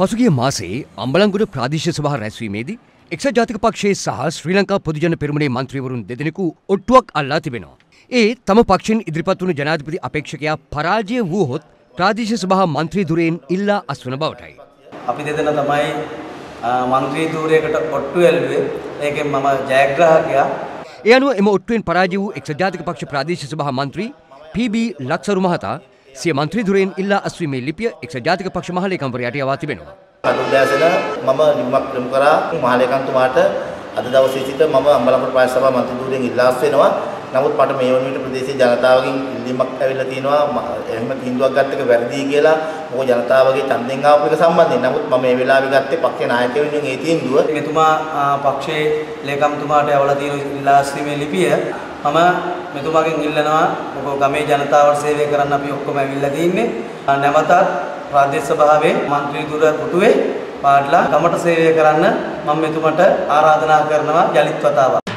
පසුගිය මාසේ අම්බලංගොඩ ප්‍රාදේශීය සභා රැස්වීමේදී එක්සත් ජාතික පක්ෂයේ සහ ශ්‍රී ලංකා පොදුජන පෙරමුණේ මන්ත්‍රීවරුන් දෙදෙනෙකු ඔට්ටුවක් අල්ලා තිබෙනවා. ඒ තම පක්ෂෙන් ඉදිරිපත් වුණු ජනාධිපති අපේක්ෂකයා පරාජය වූහොත් ප්‍රාදේශීය සභා මන්ත්‍රී දුරෙන් ඉල්ලා අස්වන බවටයි. අපි දෙදෙනා තමයි මන්ත්‍රී ධූරයකට ඔට්ටු ඇල්ලුවේ. ඒකෙන් මම ජයග්‍රාහකයා. ඒ අනුව එම ඔට්ටුවෙන් පරාජය වූ එක්සත් ජාතික පක්ෂ ප්‍රාදේශීය සභා මන්ත්‍රී පී.බී. ලක්සරු මහතා සිය මන්ත්‍රී ධුරයෙන් ඉල්ලා අස්වීමේ ලිපිය එක්සත් ජාතික පක්ෂ මහලේකම්වරයාට යවා තිබෙනවා. අනුදෑසන මම නිමක් යොමු කරා මහලේකම්තුමාට අද දවසේ සිට මම අම්බලන්ගොඩ ප්‍රාදේශ සභා මන්ත්‍රී ධුරයෙන් ඉල්ලා වෙනවා. නමුත් මට මේ වන විට ප්‍රදේශීය ජනතාවගෙන් ඉල්ලීමක් ඇවිල්ලා තියෙනවා එහෙම තීන්දුවක් ගත්ත එක වැරදි කියලා මොකද ජනතාවගේ ඡන්දෙන් ආපු එක සම්බන්ධයෙන්. නමුත් මම මේ වෙලාවේ ගත්තේ පක්ෂේ නායකයෝ වෙනුවෙන් ඒ තීන්දුව. මෙතුමා පක්ෂයේ ලේකම්තුමාට යවලා තියෙන ඉල්ලා අස්වීමේ ලිපිය මම මෙතුමාගෙන් ඉල්ලනවා මොකද ගමේ ජනතාවට සේවය කරන්න අපි ඔක්කොම ඇවිල්ලා තින්නේ. නැවතත් ප්‍රාදේශ සභාවේ മന്ത്രി දුර පුටුවේ පාඩලා ගමට සේවය කරන්න මම මෙතුමට ආරාධනා කරනවා යලිත් වතාවක්.